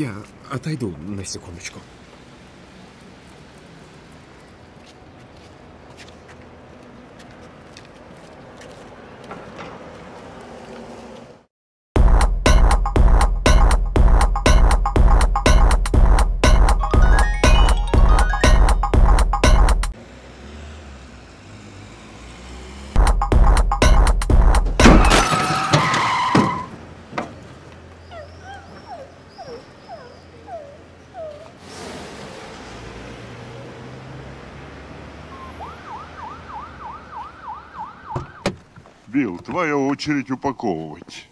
Я отойду на секундочку. Билл, твоя очередь упаковывать.